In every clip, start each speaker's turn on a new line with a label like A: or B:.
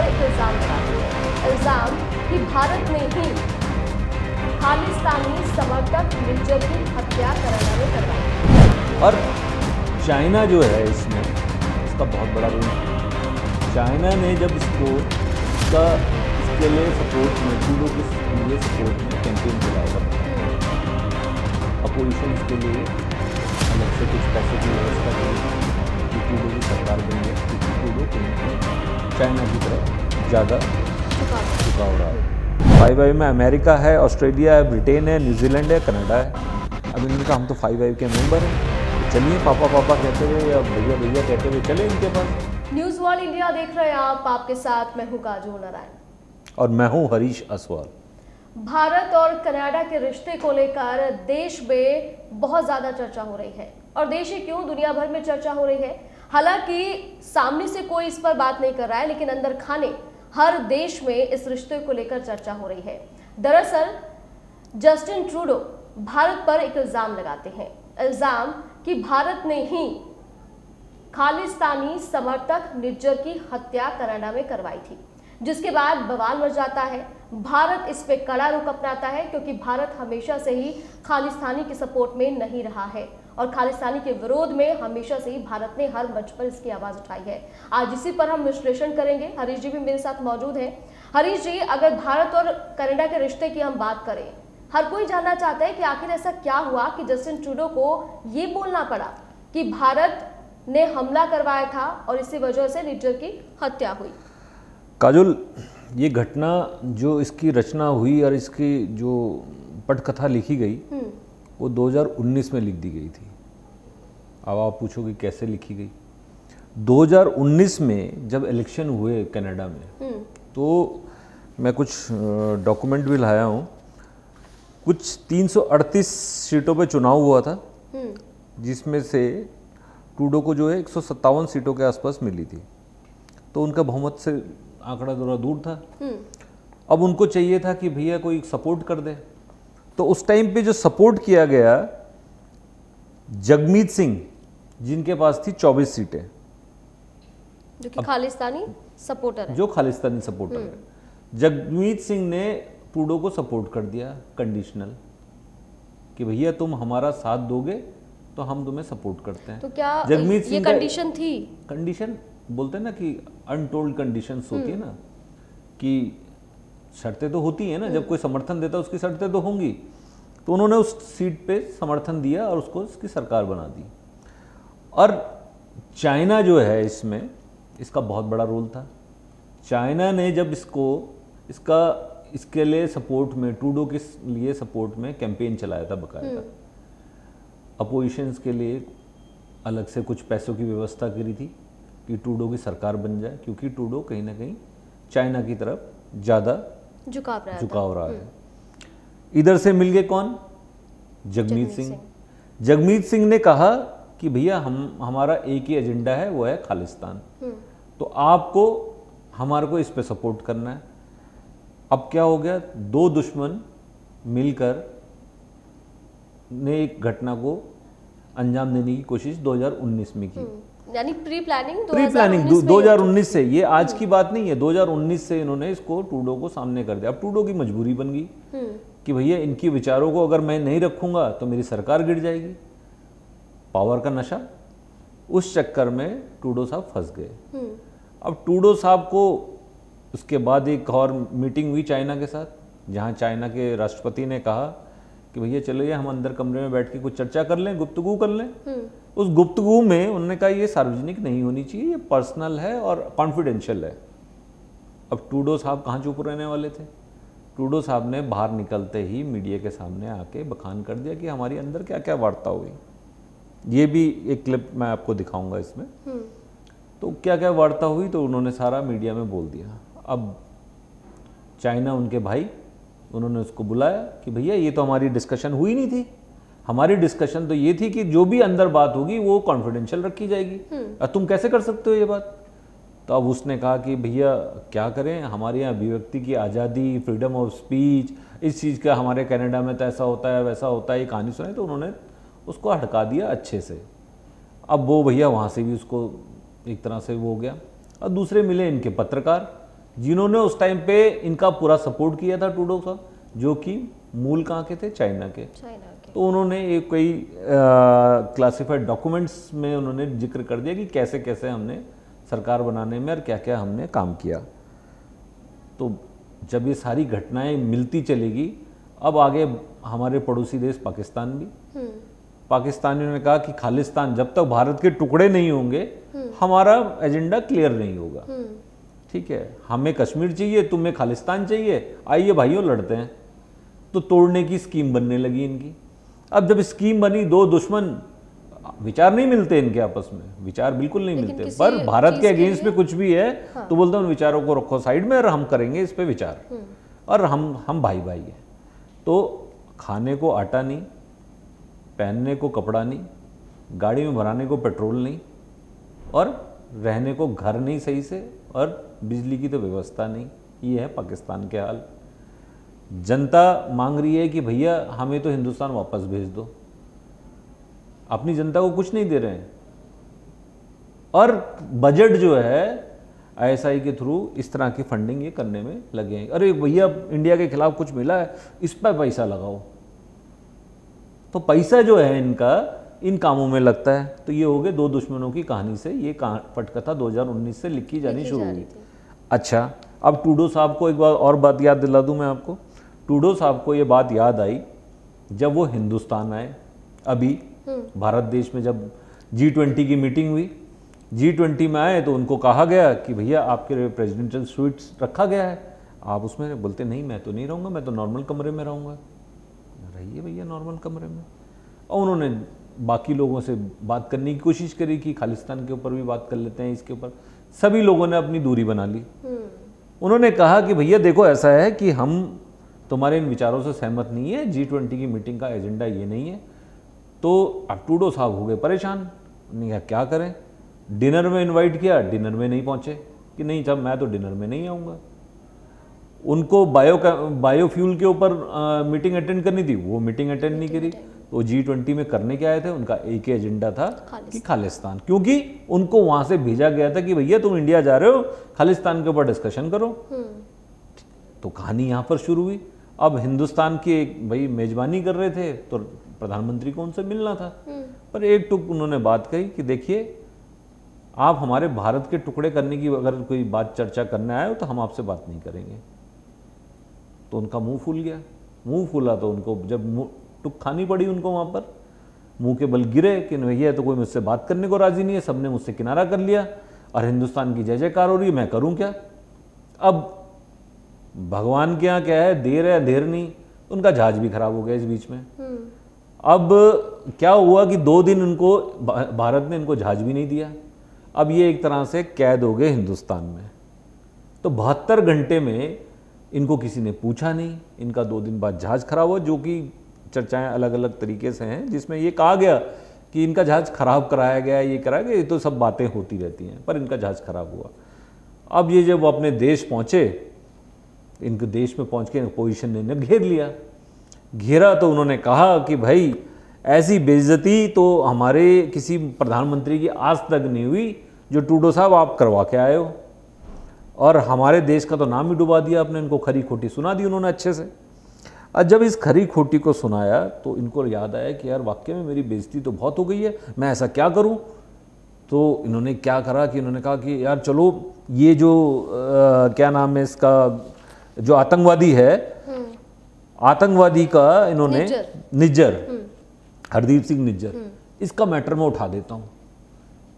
A: पर इल्ज़ाम लगाते हैं इल्ज़ाम कि भारत ने ही खालिस्तानी समर्थक निर्जर की हत्या कराना करवाई
B: और चाइना जो है इसमें इसका बहुत बड़ा रोल चाइना ने जब इसको इसका इसके लिए सपोर्ट में टूडो के लिए सपोर्ट में कैंपेन चलाया था। अपोजिशन के लिए अलग से कुछ पैसे की व्यवस्था की। कि की सरकार बन गई क्योंकि टूडो कहीं चाइना की तरफ़ ज़्यादा
A: झुकाव
B: झुकाव रहा है। फाइव आई में अमेरिका है ऑस्ट्रेलिया है ब्रिटेन है न्यूजीलैंड है कनाडा है। अब इन्होंने कहा हम तो फाइव आई के मेंबर हैं। चलिए पापा पापा कहते हुए या भैया भैया कहते हुए चले इनके पास।
A: न्यूज़ वर्ल्ड इंडिया देख रहे हैं आप आपके साथ मैं हूँ काजोल नारायण।
B: और मैं हूँ हरीश असवाल।
A: भारत और कनाडा के रिश्ते को लेकर देश में बहुत ज़्यादा चर्चा हो रही है। और देश ही क्यों दुनिया भर में चर्चा हो रही है? हालाँकि सामने से कोई इस पर बात नहीं कर रहा है, लेकिन अंदर खाने हर देश में इस रिश्ते को लेकर चर्चा हो रही है। दरअसल, जस्टिन ट्रूडो भारत पर एक इल्ज़ाम लगाते हैं। इल्ज़ाम कि भारत ने ही खालिस्तानी समर्थक निज्जर की हत्या कनाडा में करवाई थी, जिसके बाद बवाल मच जाता है। भारत इस पे कड़ा रुख अपनाता है, क्योंकि भारत हमेशा से ही खालिस्तानी के सपोर्ट में नहीं रहा है। और खालिस्तानी के विरोध में हमेशा से ही भारत ने हर मंच पर इसकी आवाज़ उठाई है। आज इसी पर हम विश्लेषण करेंगे। हरीश जी भी मेरे साथ मौजूद हैं। हरीश जी अगर भारत और कनाडा के रिश्ते की हम बात करें हर कोई जानना चाहता है कि आखिर ऐसा क्या हुआ कि जस्टिन ट्रूडो को ये बोलना पड़ा कि भारत ने हमला करवाया था और इसी वजह से निज्जर की हत्या हुई।
B: काजुल ये घटना जो इसकी रचना हुई और इसकी जो पटकथा लिखी गई
A: हम्म।
B: वो 2019 में लिख दी गई थी। अब आप पूछोगे कैसे लिखी गई? 2019 में जब इलेक्शन हुए कनाडा में
A: हम्म।
B: तो मैं कुछ डॉक्यूमेंट भी लाया हूँ। कुछ 338 सीटों पे चुनाव हुआ था।
A: हम्म।
B: जिसमें से टूडो को जो है एक सौ सत्तावन सीटों के आसपास मिली थी। तो उनका बहुमत से आंकड़ा थोड़ा दूर था।
A: हम्म।
B: अब उनको चाहिए था कि भैया कोई सपोर्ट कर दे। तो उस टाइम पे जो सपोर्ट किया गया जगमीत सिंह जिनके पास थी 24 सीटें।
A: जो कि खालिस्तानी सपोर्टर है।
B: जो खालिस्तानी सपोर्टर है। जगमीत सिंह ने टूडो को सपोर्ट कर दिया कंडीशनल कि भैया तुम हमारा साथ दोगे तो हम तुम्हें सपोर्ट करते हैं।
A: तो क्या
B: जगमीत सिंह
A: कंडीशन थी?
B: कंडीशन बोलते हैं ना कि अनटोल्ड कंडीशंस होती है ना कि शर्तें तो होती हैं ना जब कोई समर्थन देता है उसकी शर्तें तो होंगी। तो उन्होंने उस सीट पे समर्थन दिया और उसको उसकी सरकार बना दी। और चाइना जो है इसमें इसका बहुत बड़ा रोल था। चाइना ने जब इसको इसका इसके लिए सपोर्ट में टूडो के लिए सपोर्ट में कैंपेन चलाया था बकायदा। अपोजिशंस के लिए अलग से कुछ पैसों की व्यवस्था करी थी कि टूडो की सरकार बन जाए क्योंकि टूडो कहीं ना कहीं चाइना की तरफ़ ज़्यादा
A: झुकाव रहा
B: झुकाव रहा है। इधर से मिल गए कौन? जगमीत सिंह। जगमीत सिंह ने कहा कि भैया हम हमारा एक ही एजेंडा है वो है खालिस्तान।
A: हम्म।
B: तो आपको हमारे को इस पे सपोर्ट करना है। अब क्या हो गया? दो दुश्मन मिलकर ने एक घटना को अंजाम देने की कोशिश 2019 में की।
A: हम्म। यानी प्री प्लानिंग
B: प्री प्लानिंग 2019 से। ये आज की बात नहीं है। 2019 से इन्होंने इसको टूडो को सामने कर दिया। अब टूडो की मजबूरी बन गई
A: हम्म।
B: कि भैया इनकी विचारों को अगर मैं नहीं रखूँगा तो मेरी सरकार गिर जाएगी। पावर का नशा। उस चक्कर में टूडो साहब फंस गए।
A: हम्म।
B: अब टूडो साहब को उसके बाद एक और मीटिंग हुई चाइना के साथ जहाँ चाइना के राष्ट्रपति ने कहा कि भैया चलिए हम अंदर कमरे में बैठ के कुछ चर्चा कर लें गुप्तगु कर लें।
A: हम्म।
B: उस गुप्तगु में उन्होंने कहा ये सार्वजनिक नहीं होनी चाहिए ये पर्सनल है और कॉन्फिडेंशियल है। अब टूडो साहब कहाँ चुप रहने वाले थे? टूडो साहब ने बाहर निकलते ही मीडिया के सामने आके बखान कर दिया कि हमारी अंदर क्या क्या वार्ता हुई। ये भी एक क्लिप मैं आपको दिखाऊँगा इसमें।
A: हम्म।
B: तो क्या क्या वार्ता हुई तो उन्होंने सारा मीडिया में बोल दिया। अब चाइना उनके भाई उन्होंने उसको बुलाया कि भैया ये तो हमारी डिस्कशन हुई नहीं थी। हमारी डिस्कशन तो ये थी कि जो भी अंदर बात होगी वो कॉन्फिडेंशियल रखी जाएगी। अब तुम कैसे कर सकते हो ये बात? तो अब उसने कहा कि भैया क्या करें? हमारे यहाँ अभिव्यक्ति की आज़ादी फ्रीडम ऑफ़ स्पीच इस चीज़ का हमारे कनाडा में तो ऐसा होता है वैसा होता है ये कहानी सुनाई। तो उन्होंने उसको हटका दिया अच्छे से। अब वो भैया वहाँ से भी उसको एक तरह से वो हो गया। और दूसरे मिले इनके पत्रकार। जिन्होंने उस टाइम पे इनका पूरा सपोर्ट किया था टूडो साहब जो कि मूल कहाँ के थे? चाइना के।
A: चाइना के।
B: तो उन्होंने एक कोई क्लासिफाइड डॉक्यूमेंट्स में उन्होंने ज़िक्र कर दिया कि कैसे कैसे हमने सरकार बनाने में और क्या क्या हमने काम किया। तो जब ये सारी घटनाएँ मिलती चलेगी अब आगे हमारे पड़ोसी देश पाकिस्तान भी।
A: हम्म।
B: पाकिस्तानियों ने कहा कि खालिस्तान जब तक भारत के टुकड़े नहीं होंगे हमारा एजेंडा क्लियर नहीं होगा।
A: हम्म।
B: ठीक है हमें कश्मीर चाहिए तुम्हें खालिस्तान चाहिए आइए भाइयों लड़ते हैं। तो तोड़ने की स्कीम बनने लगी इनकी। अब जब स्कीम बनी दो दुश्मन विचार नहीं मिलते इनके आपस में। विचार बिल्कुल नहीं मिलते। पर भारत के अगेंस्ट में कुछ भी है हाँ। तो बोलते हैं उन विचारों को रखो साइड में और हम करेंगे इस पर विचार।
A: हम्म।
B: और हम हम भाई भाई हैं। तो खाने को आटा नहीं पहनने को कपड़ा नहीं गाड़ी में भराने को पेट्रोल नहीं और रहने को घर नहीं सही से और बिजली की तो व्यवस्था नहीं। ये है पाकिस्तान के हाल। जनता मांग रही है कि भैया, हमें तो हिंदुस्तान वापस भेज दो। अपनी जनता को कुछ नहीं दे रहे हैं। और बजट जो है आईएसआई के थ्रू इस तरह की फंडिंग ये करने में लगे हैं। अरे भैया इंडिया के खिलाफ कुछ मिला है, इस पर पैसा लगाओ। तो पैसा जो है इनका इन कामों में लगता है। तो ये हो गए दो दुश्मनों की कहानी से। ये कहा- पटकथा 2019 से लिखी जानी शुरू हुई। अच्छा अब टूडो साहब को एक बार और बात याद दिला दूँ मैं आपको। टूडो साहब को ये बात याद आई जब वो हिंदुस्तान आए। अभी भारत देश में जब जी ट्वेंटी की मीटिंग हुई। जी ट्वेंटी में आए तो उनको कहा गया कि भैया आपके प्रेसिडेंशियल स्वीट्स रखा गया है। आप उसमें बोलते नहीं मैं तो नहीं रहूँगा मैं तो नॉर्मल कमरे में रहूँगा। रहिए भैया नॉर्मल कमरे में। और उन्होंने बाकी लोगों से बात करने की कोशिश करी कि खालिस्तान के ऊपर भी बात कर लेते हैं इसके ऊपर। सभी लोगों ने अपनी दूरी बना ली।
A: हम्म।
B: उन्होंने कहा कि भैया देखो ऐसा है कि हम तुम्हारे इन विचारों से सहमत नहीं है जी ट्वेंटी की मीटिंग का एजेंडा ये नहीं है। तो अब टूडो साहब हो गए परेशान। उन्होंने कहा क्या करें? डिनर में इनवाइट किया डिनर में नहीं पहुँचे। कि नहीं साहब मैं तो डिनर में नहीं आऊँगा। उनको बायो बायोफ्यूल के ऊपर मीटिंग अटेंड करनी थी। वो मीटिंग अटेंड नहीं करी। तो जी ट्वेंटी में करने के आए थे उनका एक ही एजेंडा था कि खालिस्तान। क्योंकि उनको वहाँ से भेजा गया था कि भैया तुम इंडिया जा रहे हो खालिस्तान के ऊपर डिस्कशन करो।
A: हम्म।
B: तो कहानी यहाँ पर शुरू हुई। अब हिंदुस्तान की एक भाई मेजबानी कर रहे थे तो प्रधानमंत्री को उनसे मिलना था।
A: हम्म।
B: पर एक टुक उन्होंने बात कही कि देखिए आप हमारे भारत के टुकड़े करने की अगर कोई बात चर्चा करने आए हो तो हम आपसे बात नहीं करेंगे। तो उनका मुँह फूल गया। मुँह फूला तो उनको जब टुक खानी पड़ी उनको वहाँ पर। मुँह के बल गिरे कि भैया तो कोई मुझसे बात करने को राज़ी नहीं है सबने मुझसे किनारा कर लिया। और हिंदुस्तान की जय जयकार हो रही है मैं करूँ क्या? अब भगवान के यहाँ क्या है? देर है अंधेर नहीं। उनका जहाज़ भी खराब हो गया इस बीच में।
A: हम्म।
B: अब क्या हुआ कि दो दिन उनको भारत ने इनको जहाज़ भी नहीं दिया? अब ये एक तरह से कैद हो गए हिंदुस्तान में। तो बहत्तर घंटे में इनको किसी ने पूछा नहीं। इनका दो दिन बाद जहाज़ खराब हुआ जो कि चर्चाएँ अलग अलग तरीके से हैं, जिसमें ये कहा गया कि इनका जहाज़ खराब कराया गया, ये कराया गया, ये तो सब बातें होती रहती हैं, पर इनका जहाज़ खराब हुआ। अब ये जब अपने देश पहुँचे, इनके देश में पहुँच के पोजीशन ने इन्हें घेर लिया। घेरा तो उन्होंने कहा कि भाई, ऐसी बेइज्जती तो हमारे किसी प्रधानमंत्री की आज तक नहीं हुई, जो टूडो साहब आप करवा के आए हो। और हमारे देश का तो नाम ही डुबा दिया आपने, इनको खरी खोटी सुना दी उन्होंने अच्छे से। जब इस खरी खोटी को सुनाया तो इनको याद आया कि यार वाकई में मेरी बेइज्जती तो बहुत हो गई है मैं ऐसा क्या करूँ? तो इन्होंने क्या करा कि इन्होंने कहा कि यार चलो ये जो अ, क्या नाम है इसका जो आतंकवादी है
A: हम्म।
B: आतंकवादी का इन्होंने
A: निज्जर। हम्म।
B: हरदीप सिंह निज्जर। इसका मैटर मैं उठा देता हूँ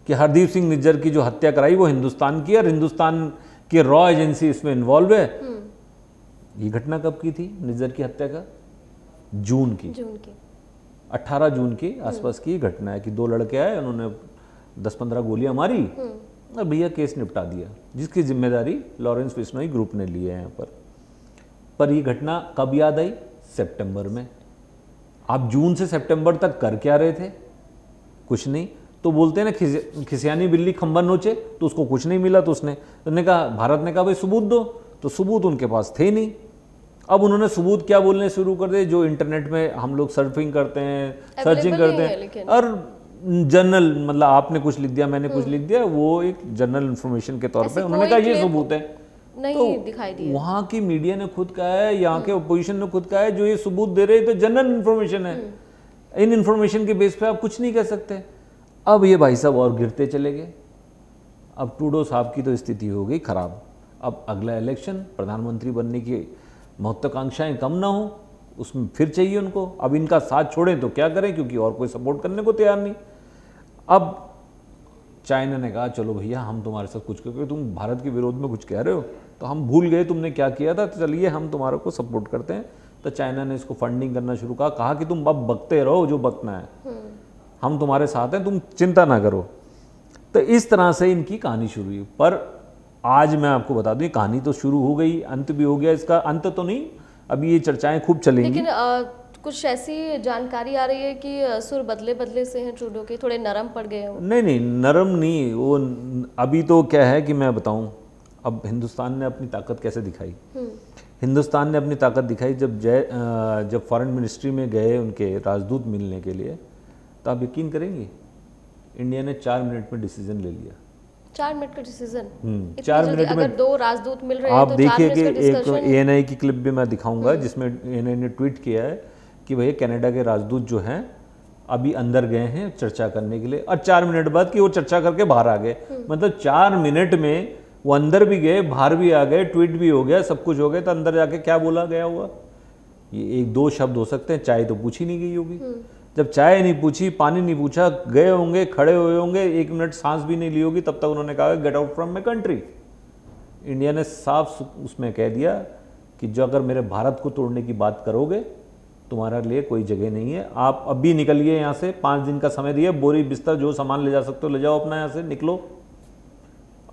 B: कि हरदीप सिंह निज्जर की जो हत्या कराई वो हिंदुस्तान की है और हिंदुस्तान की रॉ एजेंसी इसमें इन्वॉल्व है।
A: हम्म।
B: ये घटना कब की थी? निजर की हत्या का? जून की।
A: जून की।
B: 18 जून की आसपास की घटना है कि दो लड़के आए उन्होंने 10-15 गोलियाँ मारी
A: हम्म।
B: और भैया केस निपटा दिया जिसकी ज़िम्मेदारी लॉरेंस बिश्नोई ग्रुप ने ली है यहाँ पर। पर ये घटना कब याद आई? सितंबर में। आप जून से सितंबर तक कर क्या रहे थे? कुछ नहीं। तो बोलते हैं ना खिस, खिसियानी बिल्ली खंबा नोचे तो उसको कुछ नहीं मिला तो उसने। तो कहा भारत ने कहा भाई सबूत दो। तो सबूत उनके पास थे नहीं। अब उन्होंने सबूत क्या बोलने शुरू कर दिए जो इंटरनेट में हम लोग सर्फिंग करते हैं सर्चिंग करते
A: है
B: और जनरल मतलब आपने कुछ लिख दिया मैंने कुछ लिख दिया वो एक जनरल इन्फॉर्मेशन के तौर पे उन्होंने कहा ये सबूत है।
A: नहीं तो दिखाई दिए।
B: वहाँ की मीडिया ने खुद कहा है यहाँ के अपोजिशन ने खुद कहा है जो ये सबूत दे रहे हैं तो जनरल इन्फॉर्मेशन है। इन इन्फॉर्मेशन के बेस पे आप कुछ नहीं कह सकते। अब ये भाई साहब और गिरते चले गए। अब टूडो साहब की तो स्थिति हो गई खराब। अब अगला इलेक्शन प्रधानमंत्री बनने की महत्वाकांक्षाएँ कम ना हो, उसमें फिर चाहिए उनको। अब इनका साथ छोड़ें तो क्या करें, क्योंकि और कोई सपोर्ट करने को तैयार नहीं। अब चाइना ने कहा, चलो भैया, हम तुम्हारे साथ कुछ क्योंकि तुम भारत के विरोध में कुछ कह रहे हो। तो हम भूल गए, तुमने क्या किया था? तो चलिए, हम तुम्हारे को सपोर्ट करते हैं। तो चाइना ने इसको फंडिंग करना शुरू कहा। कहा कि तुम अब बकते रहो जो बकना है। हम तुम्हारे साथ हैं, तुम चिंता ना करो। तो इस तरह से इनकी कहानी शुरू हुई। पर आज मैं आपको बता दूँ कहानी तो शुरू हो गई अंत भी हो गया इसका अंत तो नहीं अभी ये चर्चाएँ खूब चलेंगी।
A: लेकिन अ, कुछ ऐसी जानकारी आ रही है कि सुर बदले बदले से हैं ट्रूडो के थोड़े नरम पड़ गए हैं?
B: नहीं नहीं नरम नहीं वो अभी तो क्या है कि मैं बताऊँ अब हिंदुस्तान ने अपनी ताकत कैसे दिखाई? हिंदुस्तान ने अपनी ताकत दिखाई जब जय जब फॉरेन मिनिस्ट्री में गए उनके राजदूत मिलने के लिए तो आप यकीन करेंगे इंडिया ने चार मिनट में डिसीज़न ले लिया।
A: चार मिनट का डिसीज़न
B: हम्म, चार मिनट में
A: अगर दो राजदूत मिल रहे हैं
B: आप
A: तो
B: देखिए कि एक एएनआई की क्लिप भी मैं दिखाऊँगा जिसमें एएनआई ने ट्वीट किया है कि भैया कनाडा के राजदूत जो हैं अभी अंदर गए हैं चर्चा करने के लिए और चार मिनट बाद कि वो चर्चा करके बाहर आ गए। मतलब चार मिनट में वो अंदर भी गए बाहर भी आ गए ट्वीट भी हो गया सब कुछ हो गया तो अंदर जाके क्या बोला गया हुआ? ये एक दो शब्द हो सकते हैं चाय तो पूछी नहीं गई होगी। जब चाय नहीं पूछी, पानी नहीं पूछा, गए होंगे, खड़े हुए होंगे, एक मिनट सांस भी नहीं ली होगी, तब तक उन्होंने कहा get out from my country India ने साफ़ उसमें कह दिया कि जो अगर मेरे भारत को तोड़ने की बात करोगे, तुम्हारे लिए कोई जगह नहीं है। आप अभी निकलिए यहाँ से, पाँच दिन का समय दिए बोरी, बिस्तर, जो सामान ले जा सकते हो, ले जाओ अपना यहाँ से, निकलो।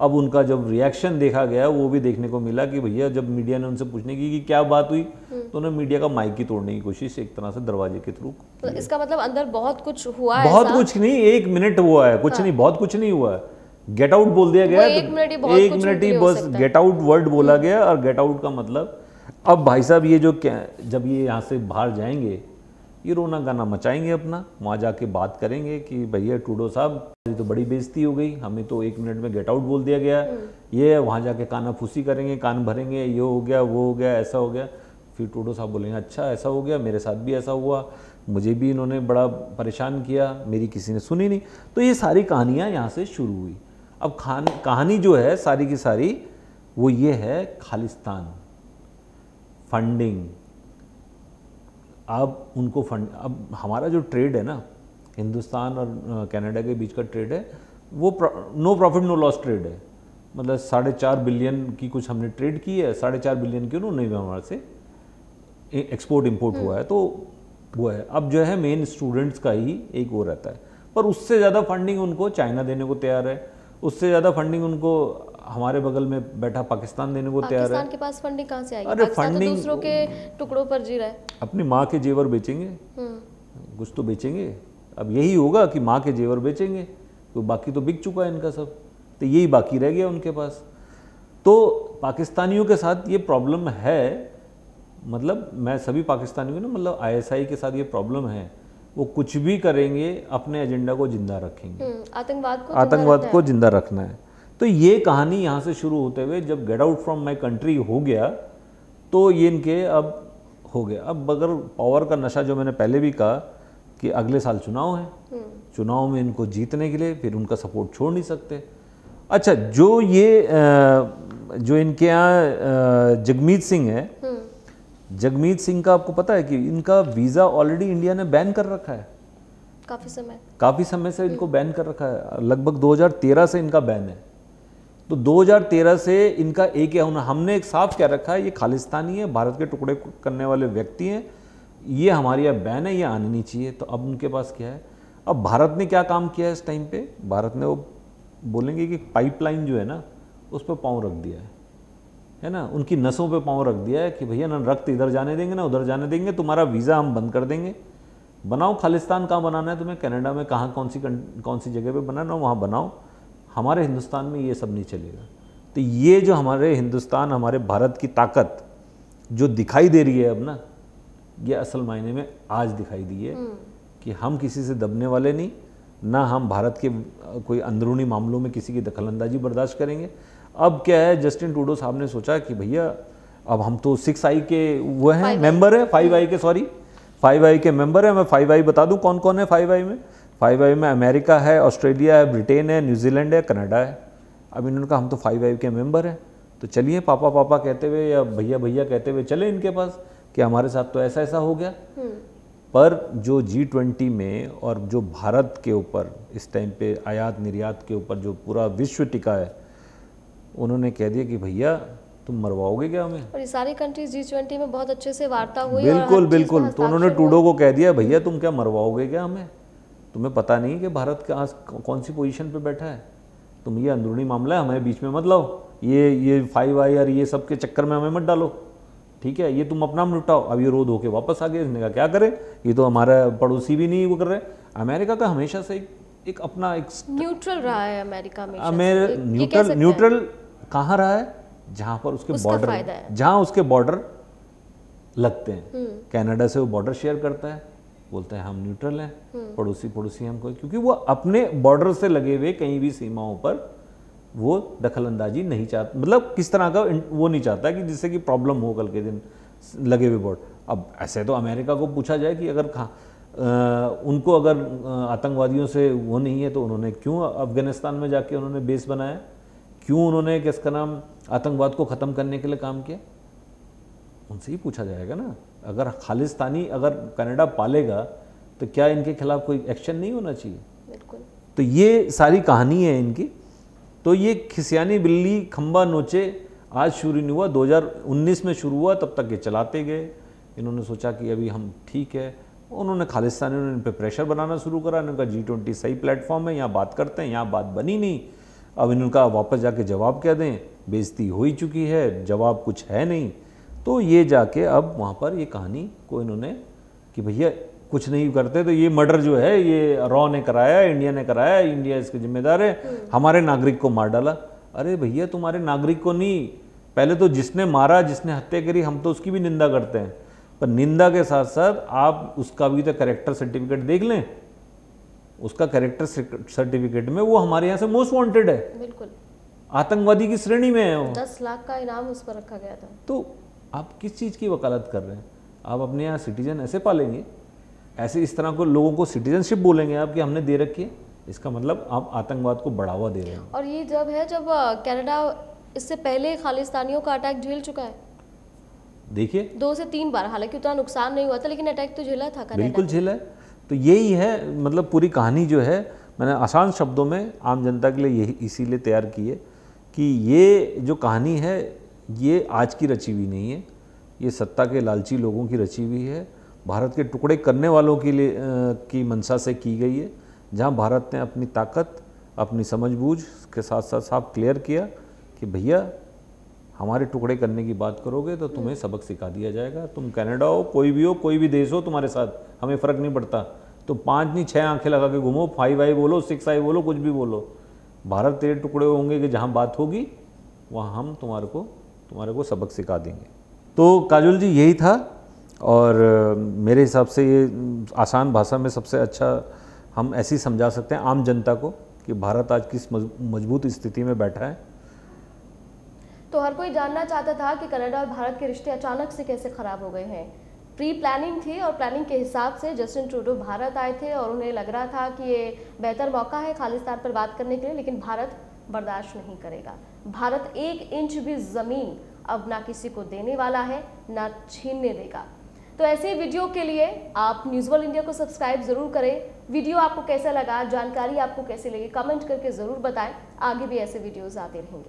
B: अब उनका जब रिएक्शन देखा गया, वो भी देखने को मिला कि भैया, जब मीडिया ने उनसे पूछने की कि क्या बात हुई तो उन्होंने मीडिया का माइक ही तोड़ने की कोशिश एक तरह से दरवाजे के थ्रू
A: तो इसका मतलब अंदर बहुत कुछ हुआ है
B: बहुत
A: ऐसा।
B: कुछ नहीं एक मिनट हुआ है कुछ नहीं बहुत कुछ नहीं हुआ है। गेट आउट बोल दिया गया
A: एक मिनट ही
B: ही
A: हो
B: बस गेट आउट वर्ड बोला गया और गेट आउट का मतलब अब भाई साहब ये जो जब ये यहाँ से बाहर जाएँगे ये रोना गाना मचाएँगे अपना वहाँ जाके बात करेंगे कि भैया टूडो साहब ये तो बड़ी बेइज्जती हो गई हमें तो एक मिनट में गेट आउट बोल दिया गया ये वहाँ जाके काना फूसी करेंगे कान भरेंगे ये हो गया वो हो गया ऐसा हो गया। फिर टूडो साहब बोलेंगे अच्छा ऐसा हो गया, मेरे साथ भी ऐसा हुआ, मुझे भी इन्होंने बड़ा परेशान किया, मेरी किसी ने सुनी नहीं। तो ये सारी कहानियाँ यहाँ से शुरू हुई। अब खान, कहानी जो है, सारी की सारी, वो ये है, खालिस्तान। फंडिंग। अब उनको फंड, अब हमारा जो ट्रेड है ना, हिंदुस्तान और कनाडा के बीच का ट्रेड है, वो no profit, no loss trade है। मतलब साढ़े चार बिलियन की कुछ हमने ट्रेड की है, साढ़े चार बिलियन की उन्होंने भी हमारे से एक्सपोर्ट इंपोर्ट हुआ है तो वो है। अब जो है मेन स्टूडेंट्स का ही एक वो रहता है। पर उससे ज़्यादा फंडिंग उनको चाइना देने को तैयार है। उससे ज़्यादा फंडिंग उनको हमारे बगल में बैठा पाकिस्तान देने को तैयार है।
A: पाकिस्तान के पास फंडिंग कहाँ से आएगी?
B: अरे
A: पाकिस्तान तो दूसरों के टुकड़ों पर जी रहा है।
B: अपनी माँ के जेवर बेचेंगे।
A: हम्म।
B: कुछ तो बेचेंगे। अब यही होगा कि माँ के जेवर बेचेंगे तो बाकी तो बिक चुका है इनका सब। तो यही बाकी रह गया उनके पास। तो पाकिस्तानियों के साथ ये प्रॉब्लम है मतलब मैं सभी पाकिस्तानियों को ना मतलब आईएसआई के साथ ये प्रॉब्लम है वो कुछ भी करेंगे अपने एजेंडा को ज़िंदा रखेंगे।
A: हम्म, आतंकवाद को
B: आतंकवाद को ज़िंदा रखना है। तो ये कहानी यहाँ से शुरू होते हुए जब get out from my country हो गया तो ये इनके अब हो गया। अब अगर पावर का नशा जो मैंने पहले भी कहा कि अगले साल चुनाव है चुनाव में इनको जीतने के लिए फिर उनका सपोर्ट छोड़ नहीं सकते। अच्छा जो ये जो इनके यहाँ जगमीत सिंह है
A: हम्म,
B: जगमीत सिंह का आपको पता है कि इनका वीज़ा ऑलरेडी इंडिया ने बैन कर रखा है।
A: काफ़ी समय।
B: काफ़ी समय से इनको बैन कर रखा है। लगभग 2013 से इनका बैन है। तो 2013 से इनका एक या हमने एक साफ़ कह रखा है ये खालिस्तानी है भारत के टुकड़े करने वाले व्यक्ति हैं। ये हमारी यहाँ बैन है ये आनी नहीं चाहिए। तो अब उनके पास क्या है? अब भारत ने क्या काम किया है इस टाइम पे? भारत ने वो बोलेंगे कि पाइपलाइन जो है ना उस पर पाँव रख दिया है। है ना? उनकी नसों पे पाँव रख दिया है कि भैया ना रक्त इधर जाने देंगे ना उधर जाने देंगे तुम्हारा वीज़ा हम बंद कर देंगे। बनाओ खालिस्तान कहाँ बनाना है तुम्हें? कनाडा में कहाँ कौन सी कौन सी जगह पे बनाना है? वहाँ बनाओ। हमारे हिंदुस्तान में ये सब नहीं चलेगा। तो ये जो हमारे हिंदुस्तान हमारे भारत की ताकत जो दिखाई दे रही है अब ना ये असल मायने में आज दिखाई दी है कि हम किसी से दबने वाले नहीं ना हम भारत के कोई अंदरूनी मामलों में किसी की दखलंदाजी बर्दाश्त करेंगे अब क्या है जस्टिन टूडो साहब ने सोचा कि भैया अब हम तो सिक्स आई के वो हैं मेंबर है फाइव आई के सॉरी फाइव आई के मेंबर है मैं फाइव आई बता दूँ कौन कौन है फाइव आई में? फाइव आई में अमेरिका है ऑस्ट्रेलिया है ब्रिटेन है न्यूजीलैंड है कनाडा है. अब इन्होंने कहा हम तो फाइव आई के मेंबर हैं. तो चलिए पापा पापा कहते हुए या भैया भैया कहते हुए चले इनके पास कि हमारे साथ तो ऐसा ऐसा हो गया. पर जो जी ट्वेंटी में और जो भारत के ऊपर इस टाइम पे आयात निर्यात के ऊपर जो पूरा विश्व टिका है उन्होंने कह दिया कि भैया तुम मरवाओगे क्या हमें?
A: और ये सारी कंट्रीज़ जी ट्वेंटी में बहुत अच्छे से वार्ता हुई
B: बिल्कुल बिल्कुल। तो उन्होंने टूडो को कह दिया भैया तुम क्या मरवाओगे क्या हमें? तुम्हें पता नहीं कि भारत का आज कौन सी पोजीशन पे बैठा है। तुम ये अंदरूनी मामला है हमें बीच में मत लाओ। ये ये फाइव आई और ये सब के चक्कर में हमें मत डालो। ठीक है ये तुम अपना निपटाओ अब ये रोध होके वापस आ गए। इसने कहा क्या करे? ये तो हमारा पड़ोसी भी नहीं वो कर रहे अमेरिका का हमेशा से एक, एक अपना एक
A: न्यूट्रल रहा है अमेरिका में
B: अमेर न्यूट्रल न्यूट्रल कहाँ रहा है? जहाँ पर उसके बॉर्डर। जहाँ उसके बॉर्डर लगते हैं।
A: हम्म।
B: कनाडा से वो बॉर्डर शेयर करता है। बोलते हैं हम न्यूट्रल हैं।
A: हम्म।
B: पड़ोसी पड़ोसी हमको क्योंकि वो अपने बॉर्डर से लगे हुए कहीं भी सीमाओं पर वो दखल अंदाजी नहीं चाहता। मतलब किस तरह का वो नहीं चाहता कि जिससे कि प्रॉब्लम हो कल के दिन लगे हुए बॉर्डर अब ऐसे तो अमेरिका को पूछा जाए कि अगर खा अ, उनको अगर आतंकवादियों से वो नहीं है तो उन्होंने क्यों अफ़गानिस्तान में जाके उन्होंने बेस बनाया? क्यों उन्होंने किसका नाम आतंकवाद को ख़त्म करने के लिए काम किया? उनसे ही पूछा जाएगा ना। अगर खालिस्तानी अगर कनाडा पालेगा तो क्या इनके खिलाफ कोई एक्शन नहीं होना चाहिए?
A: बिल्कुल।
B: तो ये सारी कहानी है इनकी। तो ये खिसियानी बिल्ली खम्बा नोचे आज शुरू नहीं हुआ। 2019 में शुरू हुआ तब तक ये चलाते गए। इन्होंने सोचा कि अभी हम ठीक है। उन्होंने खालिस्तानियों ने इन पर प्रेशर बनाना शुरू करा। इनका जी ट्वेंटी सही प्लेटफॉर्म है यहाँ बात करते हैं यहाँ बात बनी नहीं। अब इनका वापस जाके जवाब क्या दें? बेइज्जती हो ही चुकी है जवाब कुछ है नहीं। तो ये जाके अब वहाँ पर ये कहानी को इन्होंने कि भैया कुछ नहीं करते तो ये मर्डर जो है ये रॉ ने कराया इंडिया ने कराया इंडिया इसके जिम्मेदार है। हमारे नागरिक को मार डाला। अरे भैया तुम्हारे नागरिक को नहीं। पहले तो जिसने मारा जिसने हत्या करी हम तो उसकी भी निंदा करते हैं। पर निंदा के साथ साथ आप उसका भी तो करेक्टर सर्टिफिकेट देख लें। उसका करेक्टर सर्टिफिकेट में वो हमारे यहाँ से मोस्ट वांटेड है।
A: बिल्कुल।
B: आतंकवादी की श्रेणी में है वो।
A: दस लाख का इनाम उस पर रखा गया था।
B: तो आप किस चीज़ की वकालत कर रहे हैं? आप अपने यहाँ सिटीजन ऐसे पालेंगे? ऐसे इस तरह को लोगों को सिटीजनशिप बोलेंगे आप कि हमने दे रखी है? इसका मतलब आप आतंकवाद को बढ़ावा दे रहे हैं।
A: और ये जब है जब कनाडा इससे पहले खालिस्तानियों का अटैक झेल चुका है।
B: देखिए।
A: दो से तीन बार हालाँकि उतना नुकसान नहीं हुआ था लेकिन अटैक तो झेला था
B: बिल्कुल झेला है। तो यही है मतलब पूरी कहानी जो है, मैंने आसान शब्दों में आम जनता के लिए यही, इसीलिए तैयार की है कि ये जो कहानी है, ये आज की रची हुई नहीं है। ये सत्ता के लालची लोगों की रची हुई है। भारत के टुकड़े करने वालों के लिए की मंशा से की गई है, जहाँ भारत ने अपनी ताकत, अपनी समझबूझ के साथ साथ साफ़ क्लियर किया कि भैया, हमारे टुकड़े करने की बात करोगे तो तुम्हें सबक सिखा दिया जाएगा। तुम कनाडा हो, कोई भी हो, कोई भी देश हो तुम्हारे साथ, हमें फ़र्क नहीं पड़ता। तो पाँच नहीं छः आँखें लगा के घूमो फाइव आई बोलो सिक्स आई बोलो, कुछ भी बोलो। भारत तेरे टुकड़े होंगे कि जहाँ बात होगी, वहाँ हम तुम्हारे को तुम्हारे को सबक सिखा देंगे। तो काजुल जी, यही था, और मेरे हिसाब से ये आसान भाषा में सबसे अच्छा हम ऐसे ही समझा सकते हैं आम जनता को कि भारत आज किस मज़बूत स्थिति में बैठा है।
A: तो हर कोई जानना चाहता था कि कनाडा और भारत के रिश्ते अचानक से कैसे खराब हो गए हैं। प्री प्लानिंग थी और प्लानिंग के हिसाब से जस्टिन ट्रूडो भारत आए थे और उन्हें लग रहा था कि ये बेहतर मौका है खालिस्तान पर बात करने के लिए, लेकिन भारत बर्दाश्त नहीं करेगा। भारत एक इंच भी ज़मीन अब ना किसी को देने वाला है, ना छीनने देगा। तो ऐसे वीडियो के लिए आप न्यूज़ वर्ल्ड इंडिया को सब्सक्राइब ज़रूर करें। वीडियो आपको कैसा लगा, जानकारी आपको कैसी लगी कमेंट करके ज़रूर बताएँ। आगे भी ऐसे वीडियोज़ आते रहेंगे।